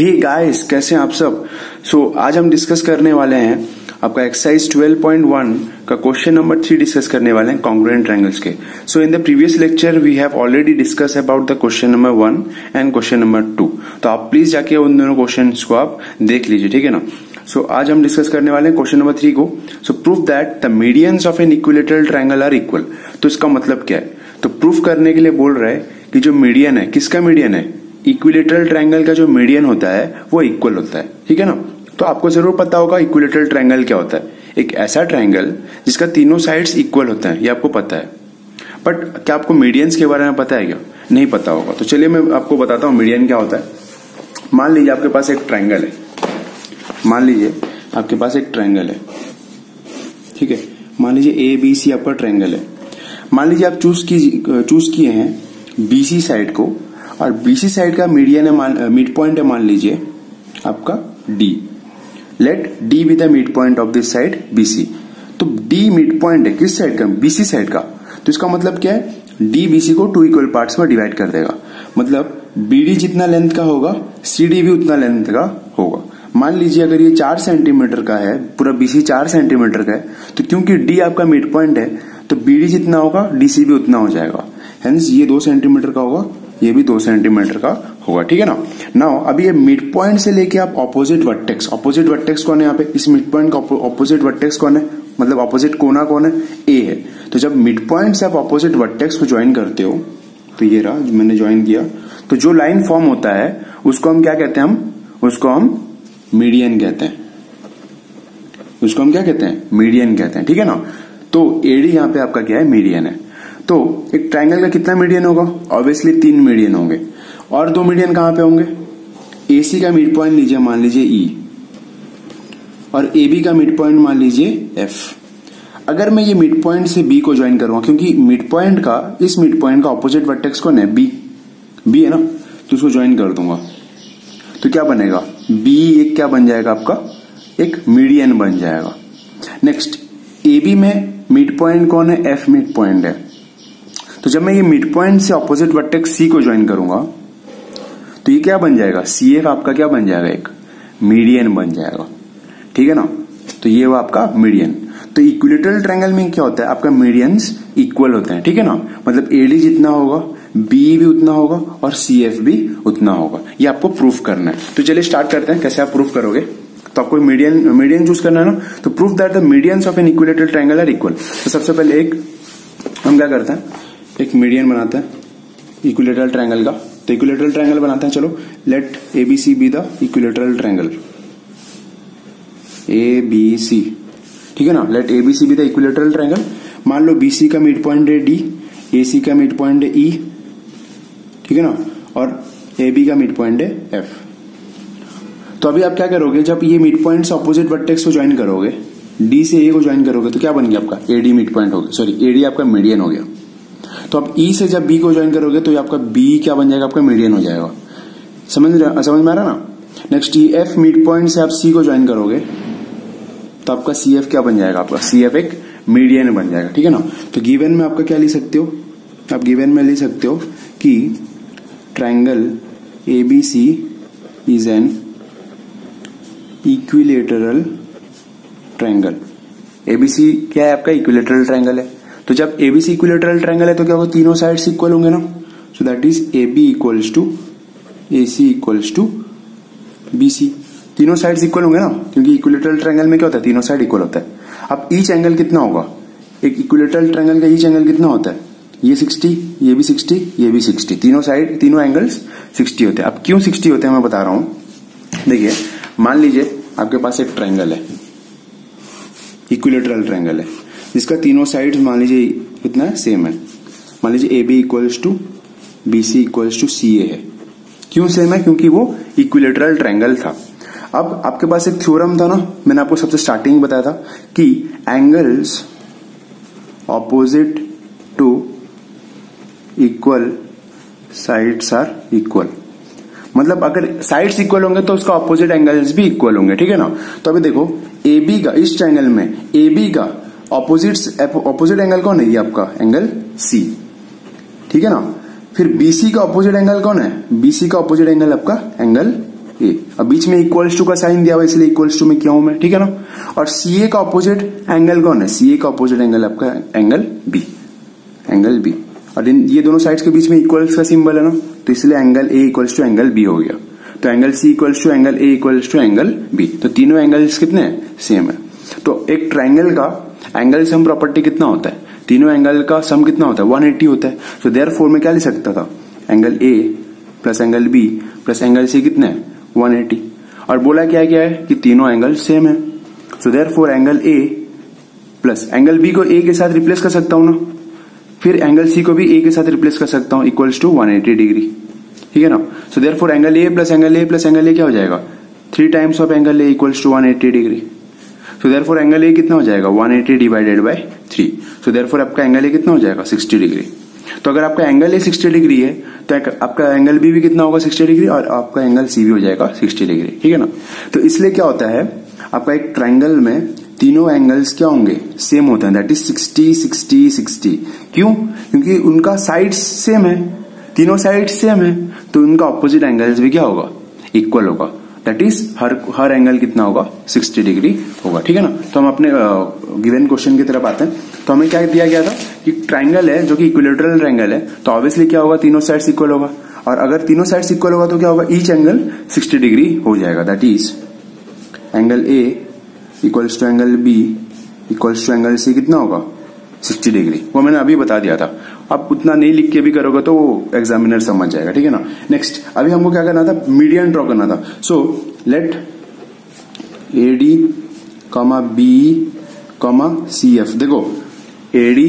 Hey guys कैसे आप सब? सो so, आज हम डिस्कस करने वाले हैं आपका एक्सरसाइज 12.1 का क्वेश्चन नंबर थ्री डिस्कस करने वाले हैं कॉन्ग्रुएंट ट्रायंगल्स के। So in the previous lecture we have already discuss about the question number one and question number two तो आप प्लीज़ जाके उन दोनों क्वेश्चन को आप देख लीजिए ठीक है ना? सो so, आज हम डिस्कस करने वाले हैं क्वेश्चन नंबर थ्री को। So proof that the medians of an equilateral triangle are equal तो इसका मतलब क्या है? तो प्रूफ करने के लिए बोल रहा है कि जो मीडियन है किसका मीडियन है? इक्विलेटरल ट्रायंगल का जो मीडियन होता है, वो इक्वल होता है, ठीक है ना? तो आपको ज़रूर पता होगा इक्विलेटरल ट्रायंगल क्या होता है। एक ऐसा ट्रायंगल जिसका तीनों साइड्स इक्वल होता है, ये आपको पता है। बट क्या आपको मीडियंस के बारे में पता है क्या? नहीं पता होगा। तो चलिए मैं आपको बताता हूँ मीडियन क्या होता है। मान लीजिए आपके पास एक ट्रायंगल है। मान लीजिए आपके पास एक ट्रायंगल है। ठीक है? मान लीजिए ए बी सी आपका ट्रायंगल है। मान लीजिए आप चूज़ की चूज़ किए हैं बीसी साइड को। और बीसी साइड का मीडियन है मिड पॉइंट है मान लीजिए आपका D let D be the mid point of this side BC तो डी मिड पॉइंट है किस साइड का? बीसी साइड का। तो इसका मतलब क्या है? डी बीसी को टू इक्वल पार्ट्स में डिवाइड कर देगा। मतलब बीडी जितना लेंथ का होगा सीडी भी उतना लेंथ का होगा। मान लीजिए अगर ये चार सेंटीमीटर का है, पूरा बीसी चार सेंटीमीटर का है तो क्योंकि डी आपका मिड पॉइंट है तो बीडी जितना होगा डीसी भी उतना हो जाएगा। हेंस ये दो सेंटीमीटर का होगा ये भी दो सेंटीमीटर का होगा, ठीक है ना? नाउ अभी ये मिड पॉइंट से लेके आप ऑपोजिट वर्टेक्स ऑपोजिट वर्टेक्स कौन है यहाँ पे? इस मिड पॉइंट का ऑपोजिट वर्टेक्स कौन है? मतलब ऑपोजिट कोना कौन है? ए है। तो जब मिड पॉइंट से आप ऑपोजिट वर्टेक्स को ज्वाइन करते हो तो ये रहा, जो मैंने ज्वाइन किया तो जो लाइन फॉर्म होता है, उसको हम क्या कहते हैं हम? उसको हम मीडियन कहते हैं। उसको हम क्या कहते हैं? मीडियन कहते हैं, ठीक है ना? तो एडी यहाँ पे आपका क्या है? मीडियन है। तो एक ट्राइंगल का कितना मीडियन होगा? ऑब्वियसली तीन मीडियन होंगे। और दो मीडियन कहाँ पे होंगे? एसी का मिड पॉइंट लीजिए मान लीजिए ई e, और ए बी का मिड पॉइंट मान लीजिए एफ़ अगर मैं ये मिड पॉइंट से बी को ज्वाइन करूँगा क्योंकि मिड पॉइंट का इस मिड पॉइंट का ऑपोजिट वर्टेक्स कौन है? बी बी है ना? तो उसको ज्वाइन कर दूँगा। तो क्या बनेगा? बी एक क्या बन जाएगा आपका? एक मीडियन बन जाएगा। नेक्स्ट ए बी में मिड पॉइंट कौन है? एफ़ मिड पॉइंट है। तो जब मैं ये मिड पॉइंट से ऑपोजिट वर्टेक्स सी को ज्वाइन करूँगा तो ये क्या बन जाएगा? सी एफ़ आपका क्या बन जाएगा? एक मीडियन बन जाएगा। ठीक है ना? तो ये वो आपका मीडियन तो इक्विलेटरल ट्रायंगल में क्या होता है? आपका मीडियंस इक्वल होते हैं। ठीक है ना? मतलब एडी जितना होगा बी भी उतना होगा और सी एफ़ भी उतना होगा। ये आपको प्रूफ करना है। तो चलिए स्टार्ट करते हैं। कैसे आप प्रूफ करोगे? तो आपको मीडियन मीडियन चूज़ करना है ना? तो proof that the medians of an equilateral triangle are equal तो सबसे पहले एक, हम क्या करते हैं? एक मीडियन बनाते हैं इक्विलेटरल ट्रायंगल का। तो इक्विलेटरल ट्रायंगल बनाते हैं, चलो। Let A B C be the equilateral triangle A B C ठीक है ना? Let A B C be the equilateral triangle मान लो बी सी का मिड पॉइंट है डी ए सी का मिड पॉइंट है ई ठीक है ना? और ए बी का मिड पॉइंट है एफ़ तो अभी आप क्या करोगे? जब ये मिड पॉइंट से ऑपोजिट वर्टेक्स को ज्वाइन करोगे डी से ए को ज्वाइन करोगे तो क्या बन गया आपका? एडी मिड पॉइंट हो गया। सॉरी एडी आपका मीडियन हो गया। तो अब ई e से जब बी को ज्वाइन करोगे तो ये आपका बी क्या बन जाएगा? आपका मीडियन हो जाएगा। समझ समझ में आ रहा ना? Next E F mid point से आप सी को ज्वाइन करोगे तो आपका सी एफ़ क्या बन जाएगा? आपका सी एफ़ एक मीडियन बन जाएगा, ठीक है ना? तो गिवन में आपका क्या लिख सकते हो? आप गिवन में लिख सकते हो कि triangle A B C is an equilateral triangle ABC क्या है आपका? इक्विलेटरल ट्रायंगल है। तो जब A B C equilateral triangle है तो क्या होगा तीनों साइड्स इक्वल होंगे ना? So that is A B equals to A C equals to B C तीनों साइड्स इक्वल होंगे ना? क्योंकि इक्विलेटरल ट्रायंगल में क्या होता है? तीनों साइड इक्वल होता है। अब ईच एंगल कितना होगा? एक इक्विलेटरल ट्रायंगल का ईच एंगल कितना होता है? ये 60 ये भी 60 ये भी 60 तीनों साइड तीनों एंगल्स 60 होते हैं। अब क्यों 60 होते हैं मैं बता रहा हूँ। देखिए, मान लीजिए आपके पास एक ट्रायंगल है। इक्विलेटरल ट्रायंगल है। जिसका तीनों साइड मान लीजिए कितना है? सेम है। मान लीजिए A B equals to B C equals to C A है। क्यों सेम है? क्योंकि वो इक्विलेटरल ट्रायंगल था। अब आपके पास एक थ्योरम था ना? मैंने आपको सबसे स्टार्टिंग बताया था कि angles opposite to equal sides are equal मतलब अगर साइड्स इक्वल होंगे तो उसका ऑपोजिट एंगल्स भी इक्वल होंगे, ठीक है ना? तो अभी देखो ए बी का, इस ट्रायंगल में ए बी का ऑपोजिट ऑपोजिट एंगल कौन है? ये आपका एंगल सी ठीक है ना? फिर बीसी का ऑपोजिट एंगल कौन है? बीसी का ऑपोजिट एंगल आपका एंगल ए अब बीच में इक्वल्स टू का साइन दिया हुआ इसलिए इक्वल्स टू में क्या हूँ मैं? ठीक है ना? और सी ए का ऑपोजिट एंगल कौन है? सी ए का ऑपोजिट एंगल आपका एंगल बी एंगल बी और ये दोनों साइड्स के बीच में इक्वल्स का सिंबल है ना? तो इसलिए angle A equals to angle B हो गया। तो angle C equals to angle A equals to angle B तो तीनों एंगल्स कितने सेम है। तो एक ट्राइंगल का एंगल सम प्रॉपर्टी कितना होता है? तीनों एंगल का सम कितना होता है? 180 होता है। तो देयर फोर में क्या लिख सकता था? Angle A plus angle B plus angle C कितना है? 180 और बोला क्या क्या है? कि तीनों एंगल सेम है। So therefore angle A plus angle B को ए के साथ रिप्लेस कर सकता हूँ ना? फिर एंगल सी को भी ए के साथ रिप्लेस कर सकता हूँ इक्वल्स टू 180 डिग्री ठीक है ना? So therefore angle A plus angle A plus angle A क्या हो जाएगा? Three times of angle A equals to 180 degree so therefore angle A कितना हो जाएगा? 180 divided by three so therefore आपका एंगल ए कितना हो जाएगा? 60 डिग्री तो अगर आपका एंगल ए 60 डिग्री है तो आपका एंगल बी भी कितना होगा? 60 डिग्री और आपका एंगल सी भी हो जाएगा 60 डिग्री ठीक है ना? तो इसलिए क्या होता है? आपका एक ट्राइंगल में तीनों एंगल्स क्या होंगे? सेम होते हैं. दैट इज़ 60 60 60 क्यों? क्योंकि उनका साइड सेम है. तीनों साइड सेम है. तो उनका ऑपोजिट एंगल्स भी क्या होगा? इक्वल होगा. दैट इज़ हर हर एंगल कितना होगा? 60 डिग्री होगा, ठीक है ना? तो हम अपने गिवन क्वेश्चन की तरफ़ आते हैं। तो हमें क्या दिया गया था? कि ट्राइंगल है, जो कि इक्विलेटरल ट्राइंगल है तो ऑब्वियसली क्या होगा? तीनों साइड्स इक्वल होगा। और अगर तीनों साइड्स इक्वल होगा तो क्या होगा? ईच एंगल 60 डिग्री हो जाएगा। That is angle A equals to angle B equals to angle C कितना होगा? 60 डिग्री वो मैंने अभी बता दिया था। आप उतना नहीं लिख के भी करोगे तो वो एग्जामिनर समझ जाएगा, ठीक है ना? नेक्स्ट अभी हमको क्या करना था? मीडियन ड्रॉ करना था। So let A D comma B comma C F देखो एडी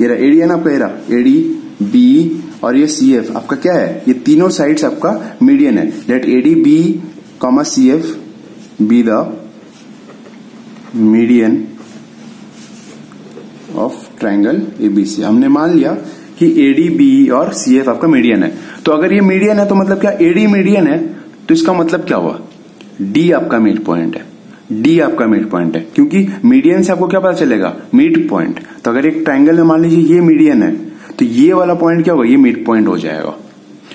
ये रहा एडी है ना आपका एरा एडी बी और ये सी एफ़ आपका क्या है? ये तीनों साइड्स आपका मीडियन है। Let AD B comma C F be the median of triangle ABC हमने मान लिया कि एडी बी और सी एफ़ आपका मीडियन है। तो अगर ये मीडियन है तो मतलब क्या? एडी मीडियन है तो इसका मतलब क्या हुआ? डी आपका मिड पॉइंट है। डी आपका मिड पॉइंट है, क्योंकि मीडियन से आपको क्या पता चलेगा? मिड पॉइंट तो अगर एक ट्राइंगल में मान लीजिए ये मीडियन है तो ये वाला पॉइंट क्या होगा? ये मिड पॉइंट हो जाएगा।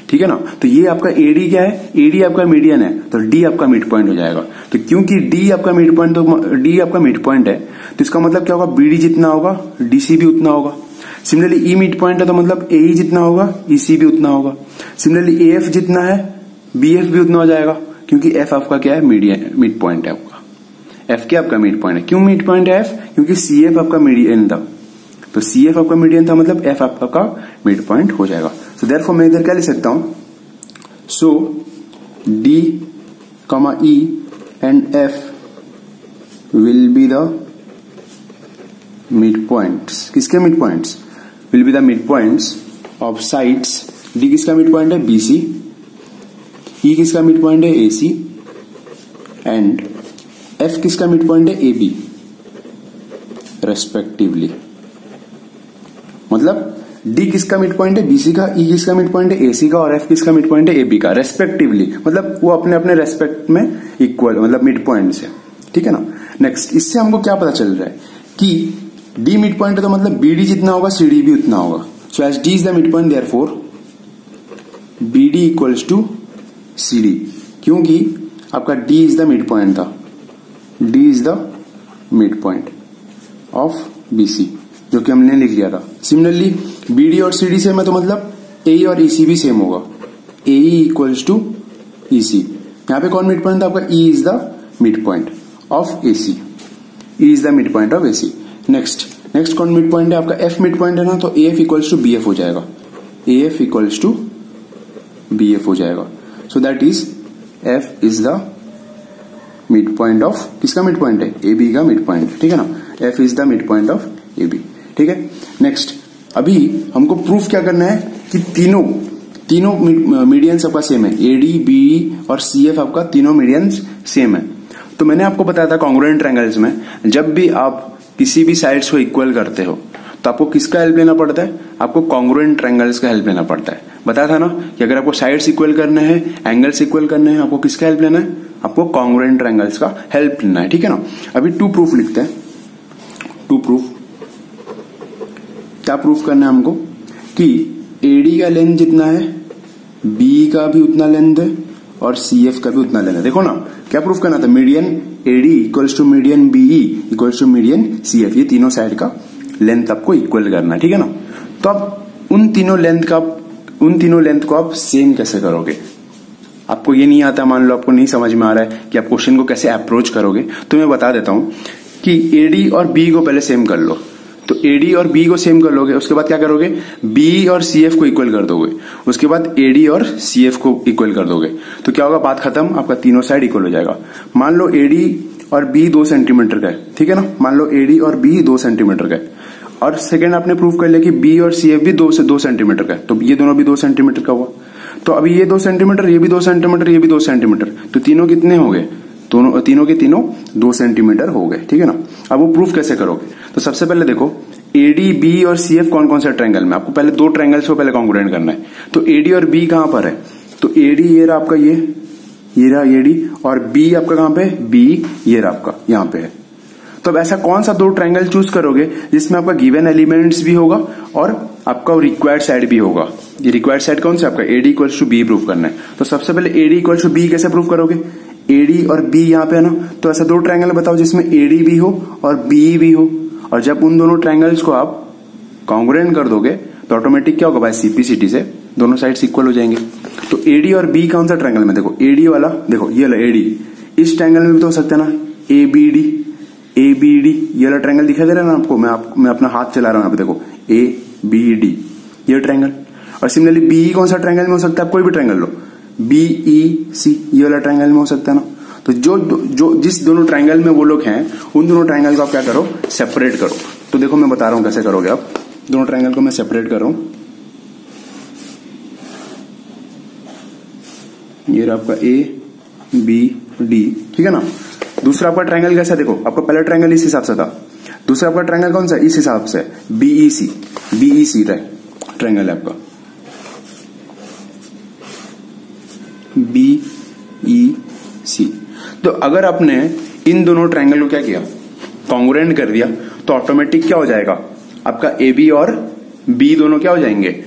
ठीक है ना? तो ये आपका एडी क्या है? एडी आपका मीडियन है। तो डी आपका मिड पॉइंट हो जाएगा। तो क्योंकि डी आपका मिड पॉइंट तो डी आपका मिड पॉइंट है तो इसका मतलब क्या होगा? बीडी जितना होगा डीसी भी उतना होगा। सिमिलरली ई मिड पॉइंट है तो मतलब ए जितना होगा ईसी भी उतना होगा। सिमिलरली ए एफ़ जितना है बी एफ़ भी उतना हो जाएगा, क्योंकि एफ़ आपका क्या है? मीडियन मिड पॉइंट है आपका। एफ़ क्या आपका मिड पॉइंट है? क्यों मिड पॉइंट है एफ़ क्योंकि सी एफ़ आपका मीडियन था। तो सी एफ़ आपका मीडियन था मतलब एफ़ आपका मिड पॉइंट हो जाएगा। सो देर मैं इधर क्या लिख सकता हूँ? So D comma E and F will be the mid points किसके mid points will be the mid points of sides D किसका मिड पॉइंट है बीसी ई किसका मिड पॉइंट है? ए सी एंड एफ़ किसका mid point है? A B respectively मतलब D किसका mid point है बीसी का ई e किसका मिड पॉइंट है एसी का और एफ़ किसका मिड पॉइंट है एबी का रेस्पेक्टिवली मतलब वो अपने अपने रेस्पेक्ट में इक्वल मतलब मिड पॉइंट से. ठीक है ना? नेक्स्ट इससे हमको क्या पता चल रहा है? कि डी मिड पॉइंट है तो मतलब बीडी जितना होगा सीडी भी उतना होगा. So as D is the mid point therefore BD equals to C D क्योंकि आपका D is the mid point था. D is the mid point of BC जो कि हमने लिख लिया था. सिमिलरली बीडी और सीडी सेम है तो मतलब ए और ईसी भी सेम होगा। ए इक्वल्स टू ईसी यहाँ पे कौन मिड पॉइंट था आपका? E is the mid point of AC E is the mid point of AC next next कौन मिड पॉइंट है? आपका एफ़ मिड पॉइंट है ना तो A F equals to B F हो जाएगा। A F equals to B F हो जाएगा। So that is F is the mid point of किसका मिड पॉइंट है? ए बी का मिड पॉइंट ठीक है ना? F is the mid point of A B ठीक है? नेक्स्ट अभी हमको प्रूफ क्या करना है कि तीनों तीनों मीडियन आपका सेम है। एडी बी और सी एफ़ आपका तीनों मीडियन सेम है। तो मैंने आपको बताया था कॉन्ग्रुएंट ट्रायंगल्स में, जब भी आप किसी भी साइड्स को इक्वल करते हो तो आपको किसका हेल्प लेना पड़ता है? आपको कॉन्ग्रुएंट ट्रायंगल्स का हेल्प लेना पड़ता है। बताया था ना कि अगर आपको साइड्स इक्वल करने हैं एंगल्स इक्वल करने हैं, आपको किसका हेल्प लेना है? आपको कॉन्ग्रुएंट ट्रायंगल्स का हेल्प लेना है। ठीक है ना? अभी टू प्रूफ लिखते हैं। टू प्रूफ क्या प्रूफ करना है हमको? कि एडी का लेंथ जितना है बीई का भी उतना लेंथ है, और सी एफ़ का भी उतना लेना देखो ना, क्या प्रूफ करना था? Median AD equals to median BE equals to median C F ये तीनों साइड का लेंथ आपको इक्वल करना है, ठीक है ना? तो आप उन तीनों लेंथ का, उन तीनों लेंथ को आप सेम कैसे करोगे? आपको ये नहीं आता, मान लो आपको नहीं समझ में आ रहा है कि आप क्वेश्चन को कैसे अप्रोच करोगे। तो मैं बता देता हूँ कि एडी और बी को पहले सेम कर लो। तो एडी और बी को सेम कर लोगे, उसके बाद क्या करोगे? बी और सी एफ़ को इक्वल कर दोगे। उसके बाद एडी और सी एफ़ को इक्वल कर दोगे। तो क्या होगा? बात खत्म, आपका तीनों साइड इक्वल हो जाएगा। मान लो एडी और बी दो सेंटीमीटर का है, ठीक है ना? मान लो एडी और बी दो सेंटीमीटर का है। और सेकेंड आपने प्रूव कर लिया कि बी और सी एफ़ भी दो से, दो सेंटीमीटर का है। तो ये दोनों भी दो सेंटीमीटर का हुआ। तो अभी ये दो सेंटीमीटर ये भी दो सेंटीमीटर ये भी दो सेंटीमीटर तो तीनों कितने हो गए? दोनों, तीनों के तीनों दो सेंटीमीटर हो गए, ठीक है ना? अब वो प्रूफ कैसे करोगे? तो सबसे पहले देखो एडी बी और सी एफ़ कौन कौन से ट्रायंगल में? आपको पहले दो ट्रायंगल्स को पहले कॉन्ग्रेंट करना है। तो एडी और बी कहाँ पर है? तो एडी ये रहा आपका ये ये रहा एडी और बी आपका कहाँ पे बी ये रहा आपका, यहाँ पे है। तो अब ऐसा कौन सा दो ट्रायंगल चूज़ करोगे, जिसमें आपका गिवन एलिमेंट्स भी होगा और आपका रिक्वायर्ड साइड भी होगा? ये रिक्वायर्ड साइड कौन सा आपका AD equals to B prove करना है। तो सबसे पहले एडी इक्वल्स टू बी कैसे प्रूव करोगे? एडी और बी यहाँ पे है ना? तो ऐसा दो ट्रायंगल बताओ जिसमें एडी भी हो और बी भी हो। और जब उन दोनों ट्रायंगल्स को आप कॉन्ग्रेंट कर दोगे तो ऑटोमेटिक क्या होगा भाई? सीपीसीटी से दोनों साइड इक्वल हो जाएँगे। तो एडी और बी कौन सा ट्रायंगल में? देखो एडी वाला देखो ये एडी इस ट्रायंगल में भी तो हो सकता है ना? A B D A B D ये वाला ट्रायंगल दिखाई दे रहा है ना आपको? मैं आप, मैं अपना हाथ चला रहा हूँ यहाँ देखो। ए बी डी ये ट्रायंगल और सिमिलरली बी कौन सा ट्रायंगल में हो सकता है? आप कोई भी ट्रायंगल लो। बी ई सी ये वाला ट्रायंगल में हो सकता है ना? तो जो जो, जिस दोनों ट्राइंगल में वो लोग हैं, उन दोनों ट्राइंगल को आप क्या करो? सेपरेट करो। तो देखो मैं बता रहा हूँ कैसे करोगे आप। दोनों ट्राइंगल को मैं सेपरेट कर। रहा हूँ ये रहा आपका ए बी डी ठीक है ना? दूसरा आपका ट्राइंगल कैसा देखो, आपका पहला ट्राइंगल इस हिसाब से था। दूसरा आपका ट्राइंगल कौन सा इस हिसाब से। BE C BE C triangle है आपका बी ई सी तो अगर आपने इन दोनों ट्रायंगल को क्या किया? कॉन्ग्रेंट कर दिया तो ऑटोमेटिक क्या हो जाएगा? आपका ए बी और बी दोनों क्या हो जाएँगे?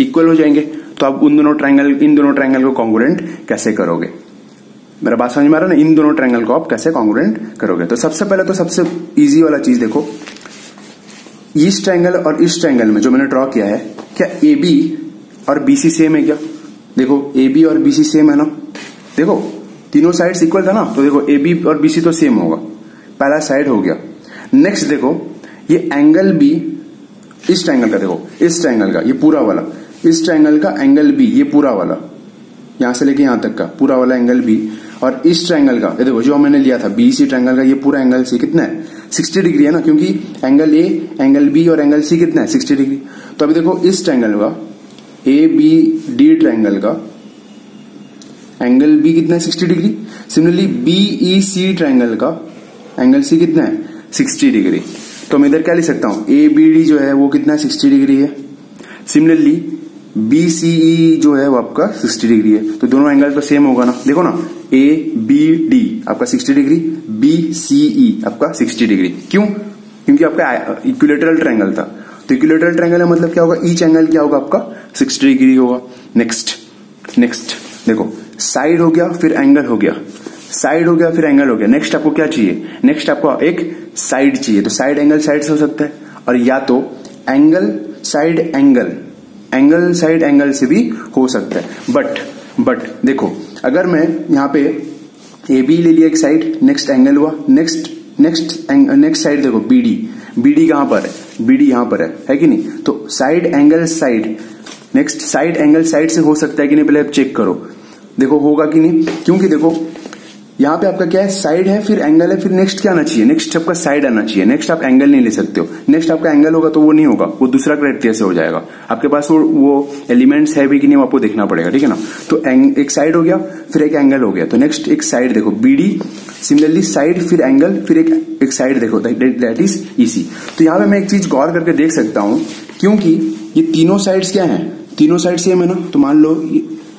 इक्वल हो जाएँगे। तो आप उन दोनों ट्रायंगल इन दोनों ट्रायंगल को कॉन्ग्रेंट कैसे करोगे? मेरा बात समझ में आ रहा है ना? इन दोनों ट्रायंगल को आप कैसे कॉन्ग्रेंट करोगे? तो सबसे पहले तो सबसे इजी वाला चीज़ देखो। इस ट्रायंगल और इस ट्रायंगल में जो मैंने ड्रॉ किया है, क्या ए बी और बीसी सेम है क्या? देखो ए बी और बीसी सेम है ना? देखो तीनों साइड इक्वल था ना? तो देखो ए बी और बीसी तो सेम होगा। पहला साइड हो गया। नेक्स्ट देखो, ये एंगल बी इस ट्रायंगल का देखो, इस ट्रायंगल का, ये पूरा वाला। इस ट्रायंगल का एंगल बी ये पूरा वाला। यहाँ से लेके यहाँ तक का, पूरा वाला एंगल बी और इस ट्रायंगल का, ये देखो, जो मैंने लिया था बी सी ट्रायंगल का, ये पूरा एंगल सी कितना है? सिक्सटी डिग्री है ना? क्योंकि एंगल ए एंगल बी और एंगल सी कितना है? सिक्सटी डिग्री तो अभी देखो, इस ट्रायंगल का ए बी डी ट्रायंगल का एंगल बी कितना है? Sixty degree. Similarly B E C triangle का एंगल सी कितना है? Sixty degree. तो मैं इधर क्या लिख सकता हूँ? ए बी डी जो है, वो कितना सिक्सटी डिग्री है। सिमिलरली बी सीई जो है, वो आपका सिक्सटी डिग्री है। तो दोनों एंगल तो सेम होगा ना? देखो ना ए बी डी आपका sixty degree. B C E आपका सिक्सटी डिग्री। क्यों? क्योंकि आपका इक्विलेटरल ट्रायंगल था। तो इक्विलेटरल ट्रायंगल का मतलब क्या होगा? ईच एंगल क्या होगा? आपका सिक्सटी डिग्री होगा। नेक्स्ट नेक्स्ट देखो। साइड हो गया, फिर एंगल हो गया। साइड हो गया, फिर एंगल हो गया। नेक्स्ट आपको क्या चाहिए? नेक्स्ट आपको एक साइड चाहिए। तो साइड एंगल साइड से हो सकता है। और या तो angle side angle angle side angle से भी हो सकता है। बट बट देखो, अगर मैं यहाँ पे ए बी ले लिया एक साइड नेक्स्ट एंगल हुआ। नेक्स्ट नेक्स्ट नेक्स्ट साइड देखो बी डी बी डी कहाँ पर है? बी डी यहाँ पर है। है कि नहीं? तो side angle side next side angle side से हो सकता है कि नहीं? पहले आप चेक करो। देखो होगा कि नहीं? क्योंकि देखो, यहाँ पे आपका क्या है? साइड है, फिर एंगल है, फिर नेक्स्ट क्या आना चाहिए? नेक्स्ट आपका साइड आना चाहिए। नेक्स्ट आप एंगल नहीं ले सकते हो। नेक्स्ट आपका एंगल होगा तो वो नहीं होगा। वो दूसरा क्राइटेरिया से हो जाएगा। आपके पास वो वो एलिमेंट्स है भी कि नहीं वो आपको देखना पड़ेगा, ठीक है ना? तो एक साइड हो गया, फिर एक एंगल हो गया। तो नेक्स्ट एक साइड देखो बीडी सिमिलरली साइड फिर एंगल फिर एक एक साइड देखो। दैट इज़ इसी तो यहाँ पे मैं एक चीज़ गौर करके देख सकता हूँ, क्योंकि ये तीनों साइड्स क्या है? तीनों साइड सेम है ना? तो मान लो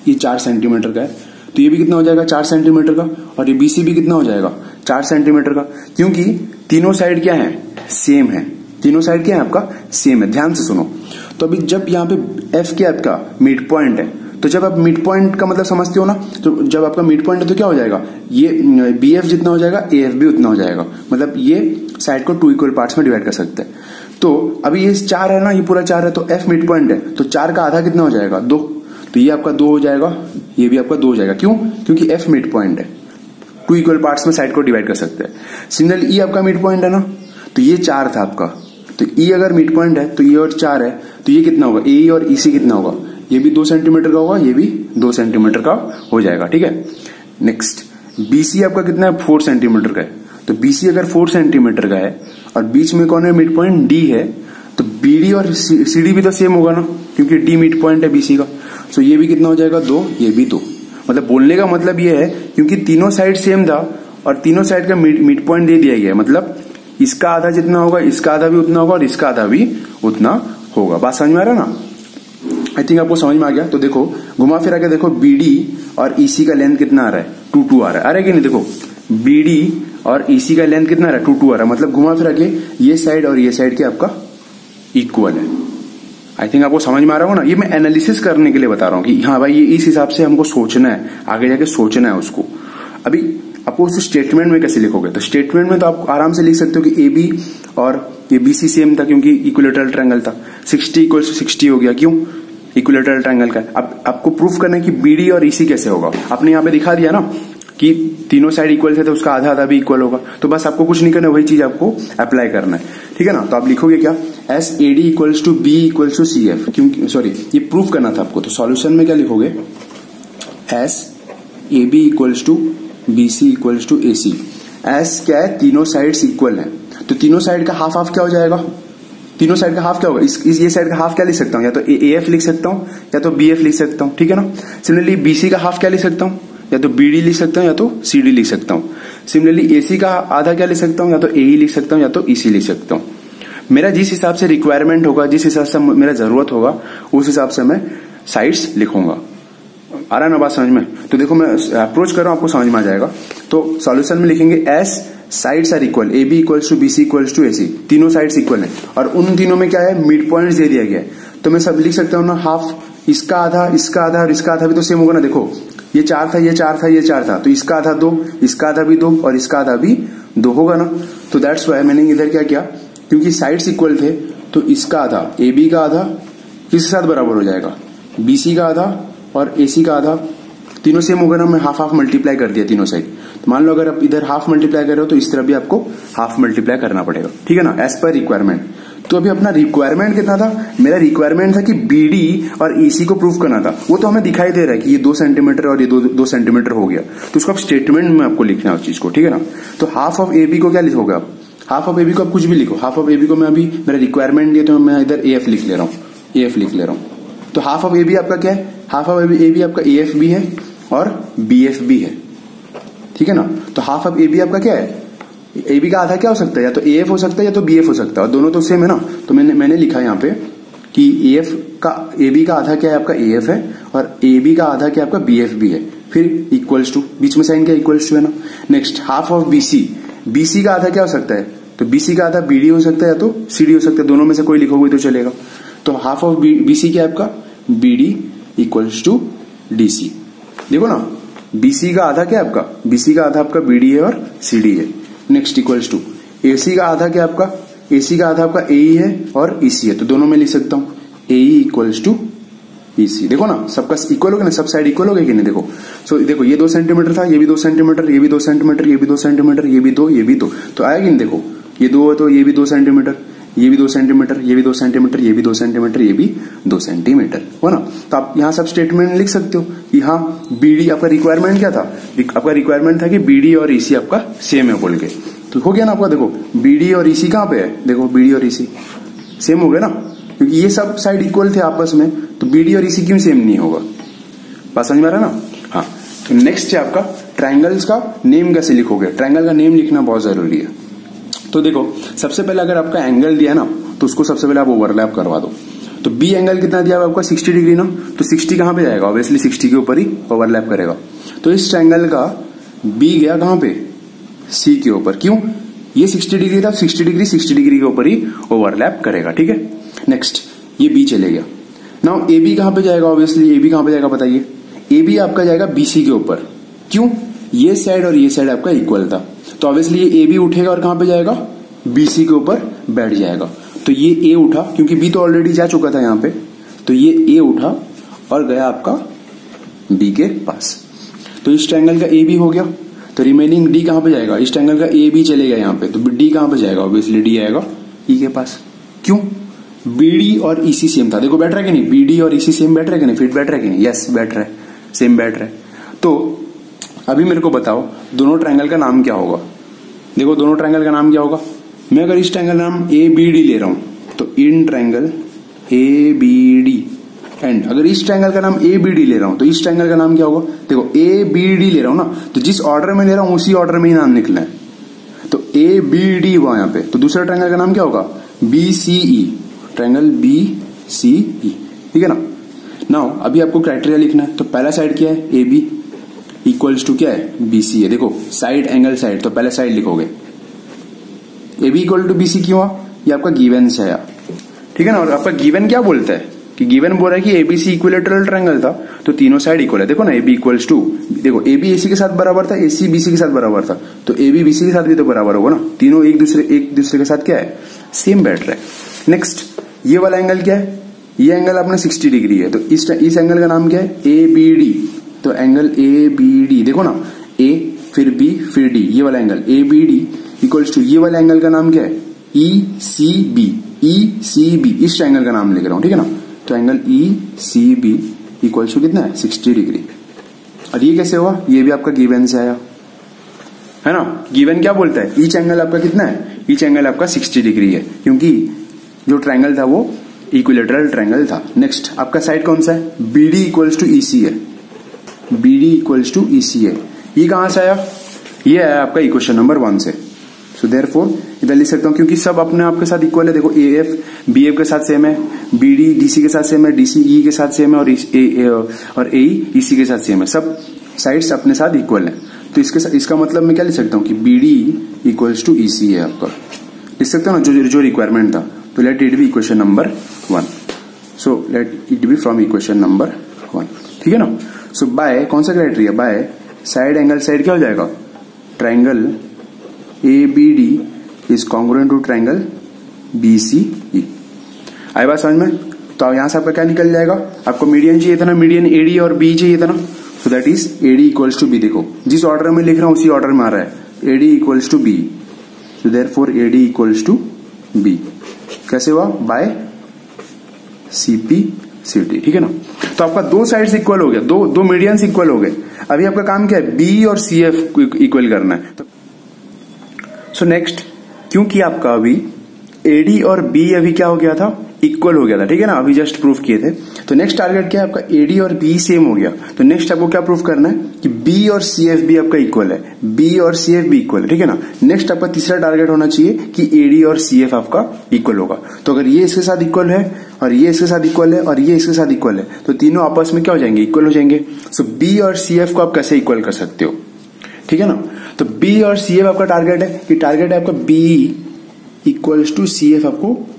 ये चार सेंटीमीटर का है। तो ये भी कितना हो जाएगा चार सेंटीमीटर का और ये बीसी भी कितना हो जाएगा चार सेंटीमीटर का। क्योंकि तीनों साइड क्या है? सेम है। तीनों साइड क्या है आपका? सेम है। ध्यान से सुनो। तो अभी जब यहाँ पे एफ़ क्या आपका मिड पॉइंट है तो जब आप मिड पॉइंट का मतलब समझते हो ना तो जब आपका मिड पॉइंट है तो क्या हो जाएगा? ये बी एफ़ जितना हो जाएगा ए एफ़ भी उतना हो जाएगा। मतलब ये साइड को टू इक्वल पार्ट्स में डिवाइड कर सकते हैं। तो अभी ये चार है ना, ये पूरा चार है तो एफ़ मिड पॉइंट है। तो चार का आधा कितना हो जाएगा? दो। तो ये आपका दो हो जाएगा, ये भी आपका दो हो जाएगा। क्यों? क्योंकि एफ़ मिड पॉइंट है। टू इक्वल पार्ट्स में साइड को डिवाइड कर सकते हैं। सिमिलरली ई आपका मिड पॉइंट है ना? तो ये चार था आपका। तो ई e अगर मिड पॉइंट है तो ये और चार है। तो ये कितना होगा? ए e और ई e सी कितना होगा? ये भी दो सेंटीमीटर का होगा, ये भी दो सेंटीमीटर का हो जाएगा, ठीक है? नेक्स्ट बीसी आपका कितना है? फोर सेंटीमीटर का है। तो बीसी अगर फोर सेंटीमीटर का है, और बीच में कौन है? मिड पॉइंट डी है तो बीडी और सीडी भी तो सेम होगा ना, क्योंकि डी मिड पॉइंट है बीसी का। सो ये भी कितना हो जाएगा? दो, ये भी दो। मतलब बोलने का मतलब ये है, क्योंकि तीनों साइड सेम था, और तीनों साइड का मिड पॉइंट दे दिया गया मतलब इसका आधा जितना होगा, इसका आधा भी उतना होगा, और इसका आधा भी उतना होगा। बात समझ में आ रहा ना? आई थिंक आपको समझ में आ गया। तो देखो, घुमा फिरा के देखो बीडी और ईसी e का लेंथ कितना आ रहा है? टू टू आ रहा है। है कि नहीं? देखो बीडी और ईसी e का लेंथ कितना आ रहा है? टू टू आ रहा है। मतलब घुमा फिरा के ये साइड और ये साइड के आपका इक्वल है। आई थिंक आपको समझ में आ रहा हो ना? ये मैं एनालिसिस करने के लिए बता रहा हूँ कि हाँ भाई, ये इस हिसाब से हमको सोचना है, आगे जाके सोचना है उसको। अभी आपको उस स्टेटमेंट में कैसे लिखोगे? तो स्टेटमेंट में तो आप आराम से लिख सकते हो कि ए बी और ये बी सी सेम था क्योंकि इक्वलेटरल ट्रायंगल था। सिक्सटी इक्वल टू सिक्सटी हो गया। क्यों? इक्वलेटरल ट्रायंगल का अब आपको प्रूफ करना है कि बी डी और ईसी कैसे होगा। आपने यहाँ पे दिखा दिया ना कि तीनों साइड इक्वल थे तो उसका आधा आधा भी इक्वल होगा। तो बस आपको कुछ नहीं करना वही चीज़ आपको अप्लाई करना है। ठीक है ना? तो आप लिखोगे क्या? As A D equals to B equals to C F क्योंकि सॉरी ये प्रूफ करना था आपको तो सॉल्यूशन में क्या लिखोगे? As A B equals to B C equals to A C as क्या है? तीनों साइड्स इक्वल है। तो तीनों साइड का हाफ़ हाफ़ क्या हो जाएगा? तीनों साइड का हाफ़ क्या होगा? इस, ये साइड का हाफ़ क्या लिख सकता हूँ? या तो ए एफ़ लिख सकता हूँ या तो बी एफ़ लिख सकता हूँ ठीक है ना? सिमिलरली बीसी का हाफ़ क्या लिख सकता हूँ? या तो बी डी लिख सकता हूँ या तो सी डी लिख सकता हूँ। सिमिलरली एसी का आधा क्या लिख सकता हूँ? या तो ए ही लिख सकता हूँ या तो ईसी लिख सकता हूँ। मेरा जिस हिसाब से रिक्वायरमेंट होगा, जिस हिसाब से मेरा ज़रूरत होगा, उस हिसाब से मैं साइड्स लिखूँगा। आ रहा है ना बात समझ में? तो देखो मैं अप्रोच कर रहा हूँ, आपको समझ में आ जाएगा। तो सॉल्यूशन में लिखेंगे as sides are equal A B equals to B C equals to A C तीनों साइड्स इक्वल है। और उन तीनों में क्या है? मिड पॉइंट दे दिया गया है। तो मैं सब लिख सकता हूँ ना हाफ़ इसका आधा इसका आधा और इसका आधा भी तो सेम होगा ना, देखो। ये चार था, ये चार था, ये चार था। तो इसका आधा दो, इसका आधा भी दो और इसका आधा भी दो होगा ना। तो दैट्स वाई मैंने इधर क्या किया? क्योंकि साइड्स इक्वल थे तो इसका आधा ए बी का आधा किसके साथ बराबर हो जाएगा? बीसी का आधा और एसी का आधा तीनों सेम होगा ना मैं हाफ़ हाफ़ मल्टीप्लाई कर दिया तीनों साइड तो मान लो अगर आप इधर हाफ़ मल्टीप्लाई कर रहे हो तो इस तरह भी आपको हाफ़ मल्टीप्लाई करना पड़ेगा। ठीक है ना? एज पर रिक्वायरमेंट तो अभी अपना रिक्वायरमेंट कितना था? मेरा रिक्वायरमेंट था कि बीडी और ईसी को प्रूफ करना था। वो तो हमें दिखाई दे रहा है कि ये दो सेंटीमीटर और ये दो, दो सेंटीमीटर हो गया। तो उसको आप स्टेटमेंट में आपको लिखना है उस चीज़ को। ठीक है ना? तो हाफ़ ऑफ़ ए बी को क्या लिखोगे आप? हाफ़ ऑफ़ ए बी को आप कुछ भी लिखो। हाफ़ ऑफ़ ए बी को मैं अभी मेरा रिक्वायरमेंट दिया तो मैं इधर ए एफ़ लिख ले रहा हूँ। ए एफ़ लिख ले रहा हूँ। तो हाफ़ ऑफ़ ए बी आपका क्या है? हाफ़ ऑफ़ ए बी आपका ए एफ़ बी है और बी एफ़ बी है। ठीक है ना? तो हाफ़ ऑफ़ ए बी आपका क्या है? ए बी का आधा क्या हो सकता है? या तो ए एफ़ हो सकता है या तो बी एफ़ हो सकता है। और दोनों तो सेम है ना? तो मैंने मैंने लिखा यहाँ पे कि ए एफ़ का ए बी का आधा क्या है? आपका ए एफ़ है और ए बी का आधा क्या आपका बी एफ़ बी है। फिर इक्वल्स टू बीच में साइन क्या इक्वल्स टू है ना? Next half of B C B C का आधा क्या हो सकता है? तो बीसी का आधा बीडी हो सकता है या तो सीडी हो सकता है, दोनों में से कोई लिखोगे तो चलेगा। तो हाफ़ ऑफ़ बीसी क्या आपका? बीडी इक्वल्स टू डीसी देखो ना बीसी का आधा क्या आपका? बीसी का आधा आपका बीडी है और सीडी है। नेक्स्ट इक्वल्स टू एसी का आधा क्या आपका? एसी का आधा आपका ए है और ईसी है। तो दोनों में लिख सकता हूँ। ए इक्वल्स टू ईसी देखो ना सबका इक्वल हो गया ना सब साइड इक्वल हो गया कि नहीं देखो सो so, देखो ये दो सेंटीमीटर था ये भी दो सेंटीमीटर ये भी दो सेंटीमीटर ये भी दो सेंटीमीटर ये भी दो ये भी दो तो आया कि नहीं देखो ये दो है तो ये भी दो सेंटीमीटर ये भी दो सेंटीमीटर ये भी दो सेंटीमीटर ये भी दो सेंटीमीटर ये भी दो सेंटीमीटर हो ना तो आप यहाँ सब स्टेटमेंट लिख सकते हो कि हाँ बीडी आपका रिक्वायरमेंट क्या था आपका रिक्वायरमेंट था कि बीडी और ईसी आपका सेम है बोल के तो हो गया ना आपका देखो बीडी और ईसी कहाँ पे है देखो बीडी और ईसी सेम हो गया ना क्योंकि ये सब साइड इक्वल थे आपस में तो बीडी और ईसी क्यों सेम नहीं होगा? बात समझ में आ रहा ना? हाँ। तो नेक्स्ट है आपका ट्राइंगल्स का नेम कैसे लिखोगे? ट्राइंगल का नेम लिखना बहुत ज़रूरी है। तो देखो, सबसे पहले अगर आपका एंगल दिया ना तो उसको सबसे पहले आप ओवरलैप करवा दो। तो बी एंगल कितना दिया आपका? 60 डिग्री ना? तो 60 कहाँ पे जाएगा? ऑब्वियसली 60 के ऊपर ही ओवरलैप करेगा। तो इस ट्रायंगल का बी गया कहाँ पे? सी के ऊपर। क्यों? ये 60 डिग्री था 60 डिग्री 60 डिग्री के ऊपर ही ओवरलैप करेगा, ठीक है? नेक्स्ट ये बी चले गया। नाउ ए बी कहाँ पे जाएगा ऑब्वियसली ए बी कहाँ पे जाएगा, बताइए। ए बी आपका जाएगा बीसी के ऊपर। क्यों? ये साइड और ये साइड आपका इक्वल था। तो ऑब्वियसली ये ए बी उठेगा और कहाँ पे जाएगा? बीसी के ऊपर बैठ जाएगा। तो ये ए उठा, क्योंकि बी तो ऑलरेडी जा चुका था यहाँ पे। तो ये ए उठा और गया आपका बी के पास। तो इस ट्रायंगल का ए बी हो गया। तो रिमेनिंग डी कहाँ पे जाएगा? इस ट्रायंगल का ए बी चलेगा यहाँ पे। तो डी कहाँ पे जाएगा? ऑब्वियसली डी आएगा ई e के पास। क्यों? बीडी और ईसी सेम था। देखो बैठ रहा है कि नहीं? बीडी और ईसी सेम बैठ रहा है कि नहीं? फिट बैठ रहा है कि नहीं? यस बैठ रहा है। सेम बैठ रहा है। तो अभी मेरे को बताओ, दोनों ट्रायंगल का नाम क्या होगा? देखो, दोनों ट्रायंगल का नाम क्या होगा? मैं अगर इस ट्रायंगल नाम ए बी डी ले रहा हूँ तो in triangle A B D and अगर इस ट्रायंगल का नाम ए बी डी ले रहा हूँ तो इस ट्रायंगल का नाम क्या होगा? देखो ए बी डी ले रहा हूँ ना तो जिस ऑर्डर में ले रहा हूँ, उसी ऑर्डर में ही नाम निकलना है। तो ए बी डी हुआ यहाँ पे। तो दूसरा ट्रायंगल का नाम क्या होगा? B C E triangle B C E ठीक है ना? नाउ अभी आपको क्राइटेरिया लिखना है तो पहला साइड क्या है? ए बी इक्वल्स टू क्या है? बीसी है। देखो साइड एंगल साइड तो पहले साइड लिखोगे। A B equal to B C क्यों ये आपका गिवन से आया ठीक है ना? और आपका गिवन क्या बोलता है? कि गिवन बोल रहा है कि एबीसी इक्विलेटरल ट्रायंगल था तो तीनों साइड इक्वल है। देखो ना ए बी इक्वल्स टू देखो एबी एसी के साथ बराबर था एसी बीसी के साथ बराबर था। तो एबी बीसी के साथ भी तो बराबर होगा ना। तीनों एक दूसरे एक दूसरे के साथ क्या है? सेम बैठ रहा। है नेक्स्ट ये वाला एंगल क्या है? ये एंगल अपना 60 डिग्री है। तो इस इस एंगल का नाम क्या है? ए बी डी तो एंगल ए बी डी देखो ना ए फिर बी फिर डी ये वाला angle A B D equals to ये वाला एंगल का नाम क्या है? E C B E C B इस एंगल का नाम लिख रहा हूँ, ठीक है ना? तो angle E C B equals to कितना है? सिक्सटी डिग्री और ये कैसे हुआ? ये भी आपका गिवन से आया। है ना? गिवन क्या बोलता है? ईच एंगल आपका कितना है? ईच एंगल आपका सिक्सटी डिग्री है। क्योंकि जो ट्रायंगल था वो इक्विलेटरल ट्रायंगल था। नेक्स्ट आपका साइड कौन सा है? B D equals to E C है B D equals to E C ए ये कहाँ से आया? ये आया आपका इक्वेशन नंबर वन से। सो देर फोर इधर लिख सकता हूँ क्योंकि सब अपने आपके साथ इक्वल है। देखो ए एफ़ बी एफ़ के साथ सेम है। बी डी डी सी के साथ सेम है। डी सी ई के साथ सेम है। और ए, ए, और ए ई सी के साथ सेम है। सब साइड्स अपने साथ इक्वल है। तो इसके साथ, इसका मतलब मैं क्या लिख सकता हूँ कि B D equals to E C है आपका। लिख सकता हूँ ना जो जो रिक्वायरमेंट था। तो let it be equation number one so let it be from equation number one ठीक है ना? सो बाय, कौन सा criteria by side angle side क्या हो जाएगा? Triangle A B D is congruent to triangle B C E आई बात समझ में? तो यहाँ से आपका क्या निकल जाएगा? आपको मीडियन चाहिए था ना मीडियन एडी और बी चाहिए था ना so that is A D equals to B देखो. जिस ऑर्डर में लिख रहा हूँ, उसी ऑर्डर में आ रहा है. A D equals to B so therefore A D equals to B कैसे हुआ? बाय सीपी सीटी ठीक है ना? तो आपका दो साइड्स इक्वल हो गया, दो दो मीडियंस इक्वल हो गए। अभी आपका काम क्या है? बी और सी एफ़ इक्वल करना है। तो सो नेक्स्ट क्योंकि आपका अभी एडी और बी अभी क्या हो गया था? इक्वल हो गया था, ठीक है ना? अभी जस्ट प्रूफ किए थे। तो नेक्स्ट टारगेट क्या है आपका? एडी और बी सेम हो गया। तो नेक्स्ट आपको क्या प्रूफ करना है? कि बी और सी एफ़ बी आपका इक्वल है। बी और सी एफ़ बी इक्वल है, ठीक है ना? नेक्स्ट आपका तीसरा टारगेट होना चाहिए कि एडी और सी एफ़ आपका इक्वल होगा। तो अगर ये इसके साथ इक्वल है, और ये इसके साथ इक्वल है, और ये इसके साथ इक्वल है तो तीनों आपस में क्या हो जाएँगे? इक्वल हो जाएँगे। सो बी और सी एफ़ को आप कैसे इक्वल कर सकते हो? ठीक है ना? तो बी और सी एफ़ आपका टारगेट है। कि टारगेट है आपका B equals to C F आपको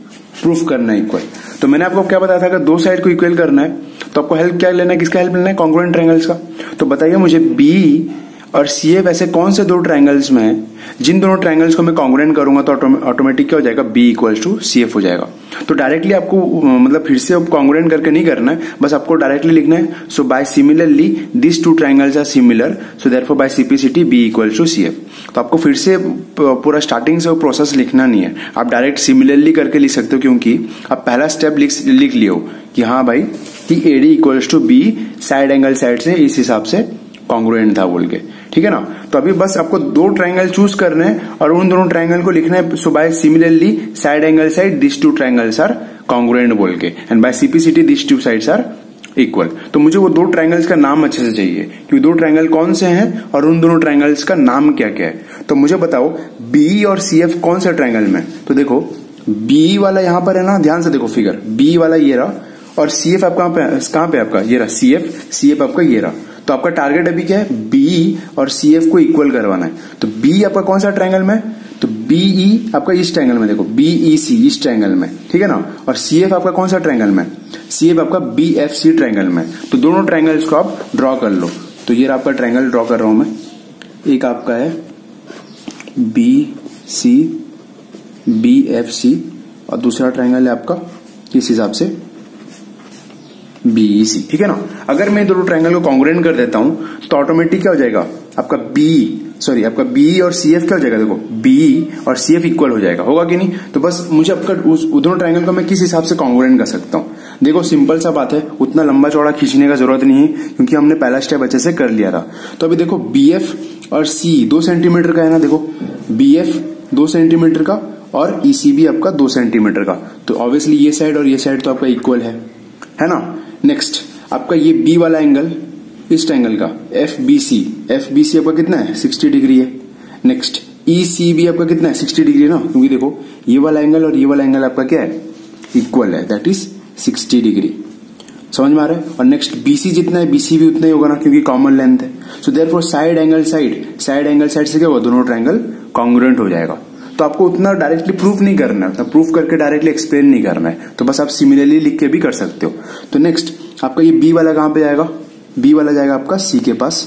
प्रूफ करना है इक्वल तो मैंने आपको क्या बताया था, अगर दो साइड को इक्वल करना है तो आपको हेल्प क्या लेना है, किसका हेल्प लेना है? कॉन्ग्रेंट ट्रायंगल्स का. तो बताइए मुझे बी और सी एफ़ ऐसे कौन से दो ट्रायंगल्स में है? जिन दोनों ट्रायंगल्स को मैं कॉन्ग्रेंट करूँगा तो ऑटोमेटिक क्या हो जाएगा? B equals to C F हो जाएगा। तो डायरेक्टली आपको मतलब फिर से कॉन्ग्रेंट करके नहीं करना है, बस आपको डायरेक्टली लिखना है। So by similarly this two triangles are similar so therefore by CPCT B equals to C F तो आपको फिर से पूरा स्टार्टिंग से प्रोसेस लिखना नहीं है। आप डायरेक्ट सिमिलरली करके लिख सकते हो, क्योंकि आप पहला स्टेप लिख लिख लियो कि हाँ भाई, कि A D equals to B side angle side से इस हिसाब से कॉन्ग्रुएंट था बोल के। ठीक है ना? तो अभी बस आपको दो ट्रायंगल चूज़ करने हैं और उन दोनों ट्रायंगल को लिखना है so by similarly side angle side this two triangles are congruent बोल के। And by CPCT this two sides are equal तो मुझे वो दो ट्रायंगल्स का नाम अच्छे से चाहिए क्योंकि दो ट्रायंगल कौन से हैं और उन दोनों ट्रायंगल्स का नाम क्या क्या है। तो मुझे बताओ बी और सी एफ़ कौन सा ट्रायंगल में? तो देखो बी वाला यहाँ पर है ना, ध्यान से देखो फिगर बी वाला ये रहा और सी एफ़ आप कहाँ पे कहाँ पे आपका? ये रहा सी एफ़ सी एफ़ आपका ये रहा। तो आपका टारगेट अभी क्या है? बी और सी एफ़ को इक्वल करवाना है। तो बी आपका कौन सा ट्रायंगल में? तो बीई e आपका इस ट्रायंगल में, देखो बीई सी इस ट्रायंगल में, ठीक है ना? और सी एफ़ आपका कौन सा ट्रायंगल में? सी एफ़ आपका बी एफ़ सी ट्रायंगल में। तो दोनों ट्रायंगल्स को आप ड्रॉ कर लो। तो ये आपका ट्रायंगल ड्रॉ कर रहा हूँ मैं। एक आपका है B C B F C और दूसरा ट्रायंगल है आपका इस हिसाब से? बीईसी ठीक है ना? अगर मैं दोनों ट्राइंगल को कॉन्ग्रेंट कर देता हूँ तो ऑटोमेटिक क्या हो जाएगा? आपका बी सॉरी आपका बी और सी एफ़ क्या हो जाएगा? देखो बी और सी एफ़ इक्वल हो जाएगा। होगा कि नहीं? तो बस मुझे आपका उस, दोनों ट्राइंगल को मैं किस हिसाब से कॉन्ग्रेंट कर सकता हूँ? देखो सिंपल सा बात है, उतना लंबा चौड़ा खींचने का ज़रूरत नहीं है, क्योंकि हमने पहला स्टेप अच्छे से कर लिया था। तो अभी देखो बी एफ़ और सी दो सेंटीमीटर का है ना, देखो बी एफ़ दो सेंटीमीटर का और ईसीबी आपका दो सेंटीमीटर का। तो ऑब्वियसली ये साइड और ये साइड तो आपका इक्वल है। है ना? नेक्स्ट आपका ये बी वाला एंगल इस एंगल का F B C F B C आपका कितना है? सिक्सटी डिग्री है। नेक्स्ट ई सी बी आपका कितना है? सिक्सटी डिग्री ना? क्योंकि देखो, ये वाला एंगल और ये वाला एंगल आपका क्या है? इक्वल है दैट इज़ सिक्सटी डिग्री समझ में आ रहा है? और नेक्स्ट बीसी जितना है बीसी भी उतना ही होगा ना, क्योंकि कॉमन लेंथ है। So there side angle side side angle side से क्या होगा? दोनों ट्रायंगल कॉन्ग्रेंट हो जाएगा। तो आपको उतना डायरेक्टली प्रूफ नहीं करना है। प्रूफ करके डायरेक्टली एक्सप्लेन नहीं करना है। तो बस आप सिमिलरली लिख के भी कर सकते हो। तो नेक्स्ट आपका ये बी वाला कहाँ पे जाएगा? बी वाला जाएगा आपका सी के पास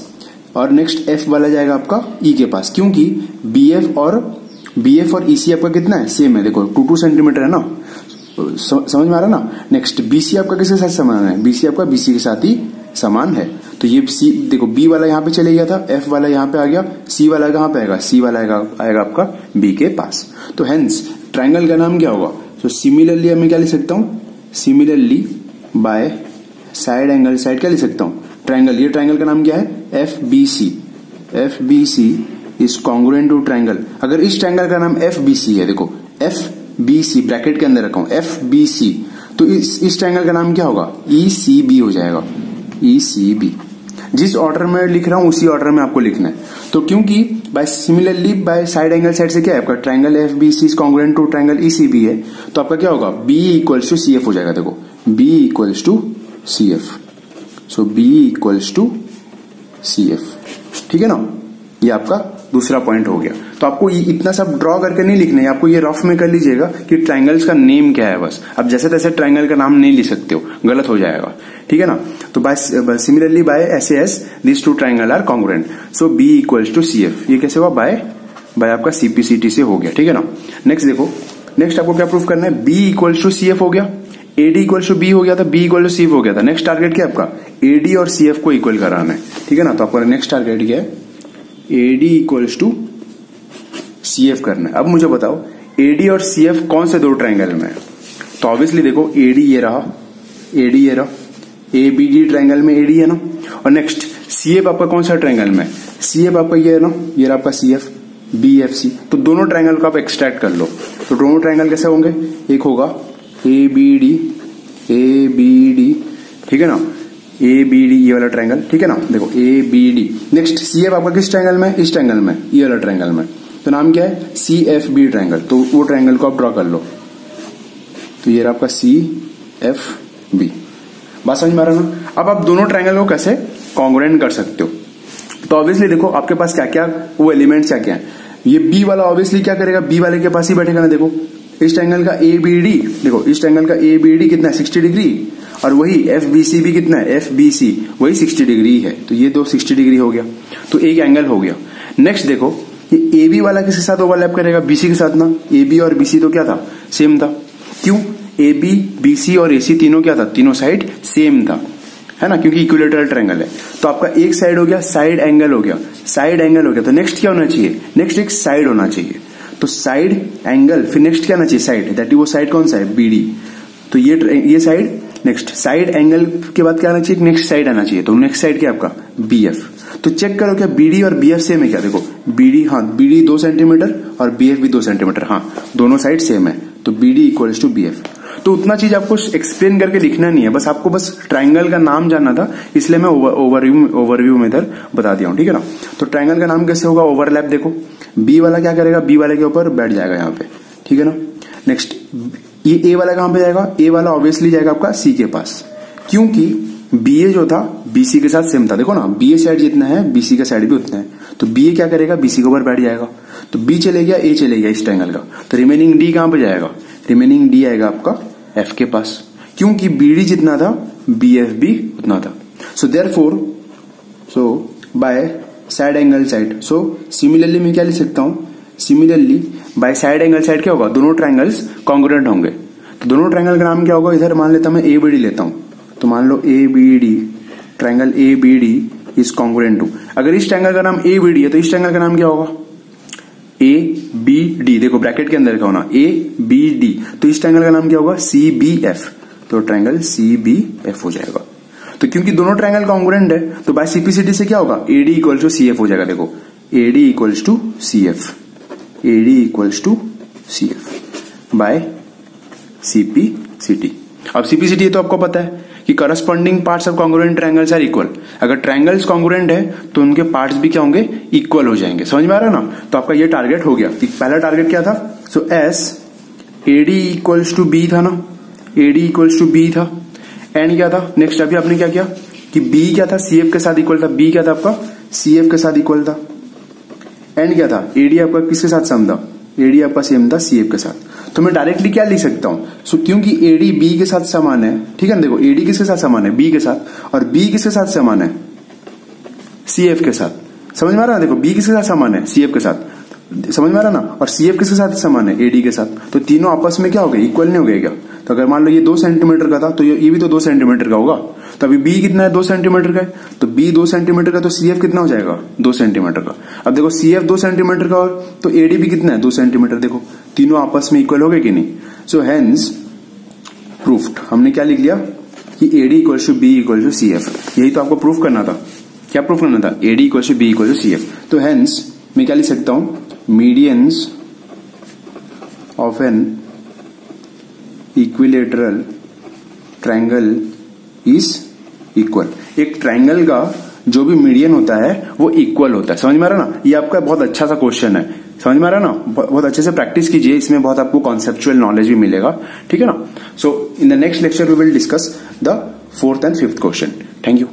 और नेक्स्ट एफ़ वाला जाएगा आपका ई e के पास। क्योंकि बी एफ़ और बी एफ़ और ई सी आपका कितना है? सेम है। देखो टू टू सेंटीमीटर है ना? समझ में आ रहा है ना? नेक्स्ट बीसी आपका किसके साथ समान है? बीसी आपका बीसी के साथ ही समान है। तो ये सी देखो बी वाला यहाँ पे चले गया था एफ़ वाला यहाँ पे आ गया सी वाला कहाँ पे आएगा? सी वाला आएगा, आएगा आपका बी के पास। तो हेंस ट्राइंगल का नाम क्या होगा? तो सिमिलरली मैं क्या लिख सकता हूँ? Similarly by side angle side क्या लिख सकता हूँ? ट्राइंगल ये ट्राइंगल का नाम क्या है? F B C F B C is congruent to triangle अगर इस ट्राइंगल का नाम एफ़ बी सी है देखो एफ़ बी सी ब्रैकेट के अंदर रखा हूँ एफ़ बी सी तो इस इस ट्राइंगल का नाम क्या होगा? ई सी बी हो जाएगा। ई सी बी जिस ऑर्डर में लिख रहा हूँ, उसी ऑर्डर में आपको लिखना है। तो क्योंकि by similarly by side angle side से क्या है? आपका triangle F B C congruent to triangle E C B है। तो आपका क्या होगा? B equals to C F हो जाएगा, देखो। B equals to C F so B equals to C F ठीक है ना? ये आपका दूसरा पॉइंट हो गया। तो आपको इतना सब ड्रॉ करके नहीं लिखना है आपको ये रफ में कर लीजिएगा कि ट्राइंगल्स का नेम क्या है बस। अब जैसे तैसे ट्राइंगल का नाम नहीं लिख सकते हो, गलत हो जाएगा। ठीक है ना? तो by similarly by S S this two triangle are congruent so B equals to C F ये कैसे हुआ? बाय बाय आपका सीपीसीटी से हो गया। ठीक है ना? नेक्स्ट देखो। नेक्स्ट आपको क्या प्रूफ करना है? B equals to C F हो गया। एडी इक्वल्स टू बी हो गया था। बी इक्वल टू सी हो गया था। नेक्स्ट टारगेट क्या आपका? एडी और सी एफ़ को इक्वल कराना है। ठीक है ना? तो आपका नेक्स्ट टारगेट क्या है? A D equals to C F करना है। अब मुझे बताओ एडी और सी एफ़ कौन से दो ट्राइंगल में है? तो ऑब्वियसली देखो एडी ये रहा एडी ये रहा ए बी डी ट्राइंगल में एडी है ना? और नेक्स्ट सी एफ़ आपका कौन सा ट्राइंगल में सी एफ़ आपका ये है ना? ये रहा आपका C F B F C तो दोनों ट्राइंगल को आप एक्सट्रैक्ट कर लो। तो दोनों ट्राइंगल कैसे होंगे? एक होगा A B D A B D ठीक है ना? ए बी डी ये वाला ट्राइंगल ठीक है ना? देखो A B D next C F आपका किस ट्राइंगल में इस ट्राइंगल में, ये वाला ट्राइंगल में। तो नाम क्या है? सी एफ़ बी ट्रायंगल तो वो ट्रायंगल को आप ड्रॉ कर लो। तो ये रहा आपका सी एफ़ बी बात समझ में आ रहा ना? अब आप दोनों ट्रायंगल को कैसे कॉन्ग्रेंट कर सकते हो? तो ऑब्वियसली देखो, आपके पास क्या क्या वो एलिमेंट्स क्या क्या है? ये बी वाला ऑब्वियसली क्या करेगा? बी वाले के पास ही बैठेगा ना, देखो। इस ट्रायंगल का ए बी डी देखो, इस ट्रायंगल का ए बी डी कितना है? सिक्सटी डिग्री और वही एफ़ बी सी भी कितना है? एफ़ बी सी वही सिक्सटी डिग्री है। तो ये दो सिक्सटी डिग्री हो गया। तो एक एंगल हो गया। नेक्स्ट देखो ये ए बी वाला किसके साथ ओवरलैप करेगा? बीसी के साथ ना। ए बी और बीसी तो क्या था? सेम था। क्यों? ए बी बी सी और ए सी तीनों क्या था? तीनों साइड सेम था। है ना? क्योंकि इक्विलेटरल ट्रायंगल है। तो आपका एक साइड हो गया साइड एंगल हो गया। साइड एंगल हो गया। तो नेक्स्ट क्या होना चाहिए? नेक्स्ट एक साइड होना चाहिए। तो साइड एंगल फिर नेक्स्ट क्या होना चाहिए? साइड दैट वो साइड कौन सा है? बीडी तो ये ये साइड नेक्स्ट साइड एंगल के बाद क्या आना चाहिए? नेक्स्ट साइड आना चाहिए। तो नेक्स्ट साइड क्या आपका? बी एफ़ तो चेक करो क्या बीडी और बी एफ़ सेम है क्या? देखो बीडी हाँ बीडी दो सेंटीमीटर और बी एफ़ भी दो सेंटीमीटर हाँ दोनों साइड सेम है। तो B D equals to B F तो उतना चीज़ आपको एक्सप्लेन करके लिखना नहीं है। बस आपको बस ट्राइंगल का नाम जानना था, इसलिए मैं ओवरव्यू ओवरव्यू में इधर बता दिया हूँ, ठीक है ना? तो ट्राइंगल का नाम कैसे होगा? ओवरलैप देखो। बी वाला क्या करेगा? बी वाले के ऊपर बैठ जाएगा यहाँ पे, ठीक है ना? नेक्स्ट ये, ए वाला कहाँ पे जाएगा? ए वाला ऑब्वियसली जाएगा आपका सी के पास। क्योंकि बी ए जो था बीसी के साथ सेम था। देखो ना बी ए साइड जितना है बीसी का साइड भी उतना है। तो बी ए क्या करेगा? बीसी के ऊपर बैठ जाएगा। तो बी चले गया ए चले गया इस ट्रायंगल का। तो रिमेनिंग डी कहाँ पे जाएगा? रिमेनिंग डी आएगा आपका एफ़ के पास। क्योंकि बी डी जितना था बी एफ़ भी उतना था। So therefore so by side angle side so similarly मैं क्या लिख सकता हूँ? Similarly by side angle side क्या होगा? दोनों ट्राइंगल्स कॉन्ग्रेंट होंगे। तो दोनों ट्राइंगल का नाम क्या होगा? इधर मान लेता मैं ए बी डी लेता हूँ। तो मान लो A B D triangle A B D is congruent to अगर इस ट्राइंगल का नाम ए बी डी है तो इस ट्रायंगल का नाम क्या होगा? ए बी डी देखो ब्रैकेट के अंदर का होना ए बी डी तो इस ट्राइंगल का नाम क्या होगा? सी बी एफ़ तो ट्राइंगल सी बी एफ़ हो जाएगा। तो क्योंकि दोनों ट्राइंगल कॉन्ग्रेंट है तो बाय सीपीसीटी से क्या होगा? A D equals to C F हो जाएगा, देखो। A D equals to C F A D equals to C F by CPCT अब सीपीसीटी तो आपको पता है कि corresponding parts of congruent triangles are equal अगर ट्रायंगल्स कॉन्ग्रुएंट है तो उनके पार्ट्स भी क्या होंगे? इक्वल हो जाएँगे। समझ में आ रहा है ना? तो आपका ये टारगेट हो गया। पहला टारगेट क्या था? So as A D equals to B था ना? A D equals to B था। एंड क्या था? नेक्स्ट अभी आपने क्या किया? कि बी क्या था? सीएफ के साथ इक्वल था। बी क्या था आपका? सीएफ के साथ इक्वल था। एंड क्या था। एडी आपका किसके साथ सम था? एडी आपका सेम था सीएफ के साथ। तो मैं डायरेक्टली क्या लिख सकता हूँ? सो so, क्योंकि एडी बी के साथ समान है ठीक है ना? देखो एडी किसके साथ समान है? बी के साथ। और बी किसके साथ समान है? सीएफ के साथ। समझ में आ रहा है? देखो बी किसके साथ समान है? सीएफ के साथ। समझ में आ रहा ना? और सीएफ किसके साथ समान है? एडी के साथ। तो तीनों आपस में क्या हो गए? इक्वल नहीं हो गए क्या? तो अगर मान लो ये दो सेंटीमीटर का था तो ये भी तो दो सेंटीमीटर का होगा। तो अभी बी कितना है? दो सेंटीमीटर का है। तो बी दो सेंटीमीटर का तो सीएफ कितना हो जाएगा? दो सेंटीमीटर का। अब देखो सीएफ दो सेंटीमीटर का और तो एडी भी कितना है? दो सेंटीमीटर देखो, तीनों आपस में इक्वल हो गए कि नहीं? सो हेंस प्रूफ्ड हमने क्या लिख लिया? कि A D equal to B equal to C F यही तो आपको प्रूफ करना था। क्या प्रूफ करना था? A D equal to B equal to C F तो हेंस मैं क्या लिख सकता हूँ? Medians of an equilateral triangle is equal एक ट्राइंगल का जो भी मीडियन होता है, वो इक्वल होता है। समझ में आ रहा ना? ये आपका बहुत अच्छा सा क्वेश्चन है। समझ में आ रहा ना? बहुत अच्छे से प्रैक्टिस कीजिए। इसमें बहुत आपको कॉन्सेप्चुअल नॉलेज भी मिलेगा। ठीक है ना? So in the next lecture we will discuss the fourth and fifth question thank you